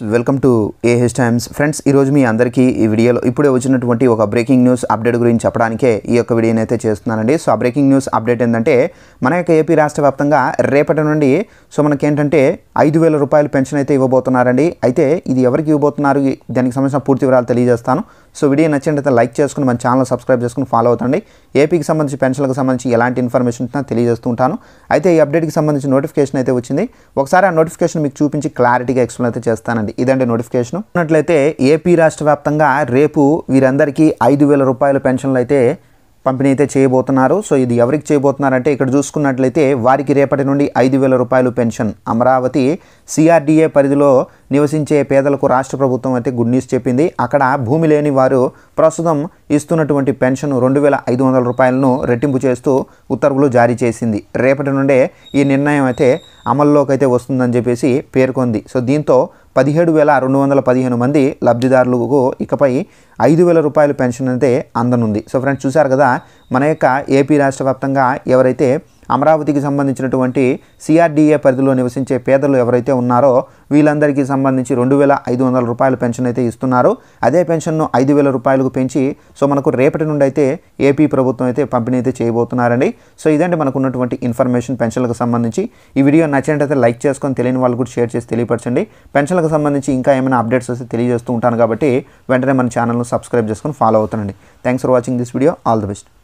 Welcome to AH Times friends ఈరోజు మీ అందరికీ ఈ వీడియోలో ఇప్పుడే వచ్చినటువంటి ఒక బ్రేకింగ్ న్యూస్ అప్డేట్ గురించి చెప్పడానికే ఈ యొక్క వీడియోని అయితే చేస్తున్నానండి. సో ఆ బ్రేకింగ్ న్యూస్ అప్డేట్ ఏంటంటే మన యొక్క ఏపీ రాష్ట్ర వ్యాప్తంగా రేపటి నుండి సో మనకి ఏంటంటే ఐదు వేల రూపాయలు పెన్షన్ అయితే ఇవ్వబోతున్నారండి. అయితే ఇది ఎవరికి ఇవ్వబోతున్నారు? దానికి సంబంధించిన పూర్తి వివరాలు తెలియజేస్తాను. సో వీడియో నచ్చినట్లయితే లైక్ చేసుకుని మన ఛానల్ సబ్స్క్రైబ్ చేసుకుని ఫాలో అవుతండి ఏపీకి సంబంధించి పెన్షన్లకు సంబంధించి ఎలాంటి ఇన్ఫర్మేషన్ ఉంటుందో తెలియజేస్తూ ఉంటాను. అయితే ఈ అప్డేట్కి సంబంధించి నోటిఫికేషన్ అయితే వచ్చింది. ఒకసారి ఆ నోటిఫికేషన్ మీకు చూపించి క్లారిటీగా ఎక్స్ప్లెయిన్ అయితే చేస్తానండి. ఇదండి నోటిఫికేషన్. ఉన్నట్లయితే ఏపీ రాష్ట్ర వ్యాప్తంగా రేపు వీరందరికీ ఐదు వేల రూపాయల పెన్షన్లు అయితే పంపిణీ అయితే చేయబోతున్నారు. సో ఇది ఎవరికి చేయబోతున్నారంటే ఇక్కడ చూసుకున్నట్లయితే వారికి రేపటి నుండి ఐదు వేల రూపాయలు పెన్షన్. అమరావతి సిఆర్డీఏ పరిధిలో నివసించే పేదలకు రాష్ట్ర ప్రభుత్వం అయితే గుడ్ న్యూస్ చెప్పింది. అక్కడ భూమి లేని వారు ప్రస్తుతం ఇస్తున్నటువంటి పెన్షన్ రెండు వేల ఐదు వందల రూపాయలను రెట్టింపు చేస్తూ ఉత్తర్వులు జారీ చేసింది. రేపటి నుండే ఈ నిర్ణయం అయితే అమల్లోకి అయితే వస్తుందని చెప్పేసి పేర్కొంది. సో దీంతో పదిహేడు వేల రెండు వందల పదిహేను మంది లబ్ధిదారులకు ఇకపై ఐదు వేల రూపాయల పెన్షన్ అయితే అందనుంది. సో ఫ్రెండ్స్ చూశారు కదా మన యొక్క ఏపీ రాష్ట్ర వ్యాప్తంగా ఎవరైతే అమరావతికి సంబంధించినటువంటి సిఆర్డీఏ పరిధిలో నివసించే పేదలు ఎవరైతే ఉన్నారో వీళ్ళందరికీ సంబంధించి రెండు వేల ఐదు వందల రూపాయల పెన్షన్ అయితే ఇస్తున్నారు. అదే పెన్షన్ను ఐదు వేల రూపాయలకు పెంచి సో మనకు రేపటి నుండి అయితే ఏపీ ప్రభుత్వం అయితే పంపిణీ అయితే చేయబోతున్నారండి. సో ఇదండి మనకు ఉన్నటువంటి ఇన్ఫర్మేషన్ పెన్షన్లకు సంబంధించి. ఈ వీడియో నచ్చినట్టయితే లైక్ చేసుకొని తెలియని వాళ్ళు కూడా షేర్ చేసి తెలియపరచండి. పెన్షన్లకు సంబంధించి ఇంకా ఏమైనా అప్డేట్స్ వస్తే తెలియజేస్తూ ఉంటాను కాబట్టి వెంటనే మన ఛానల్ను సబ్స్క్రైబ్ చేసుకొని ఫాలో అవుతానండి thanks for watching this video. All the best.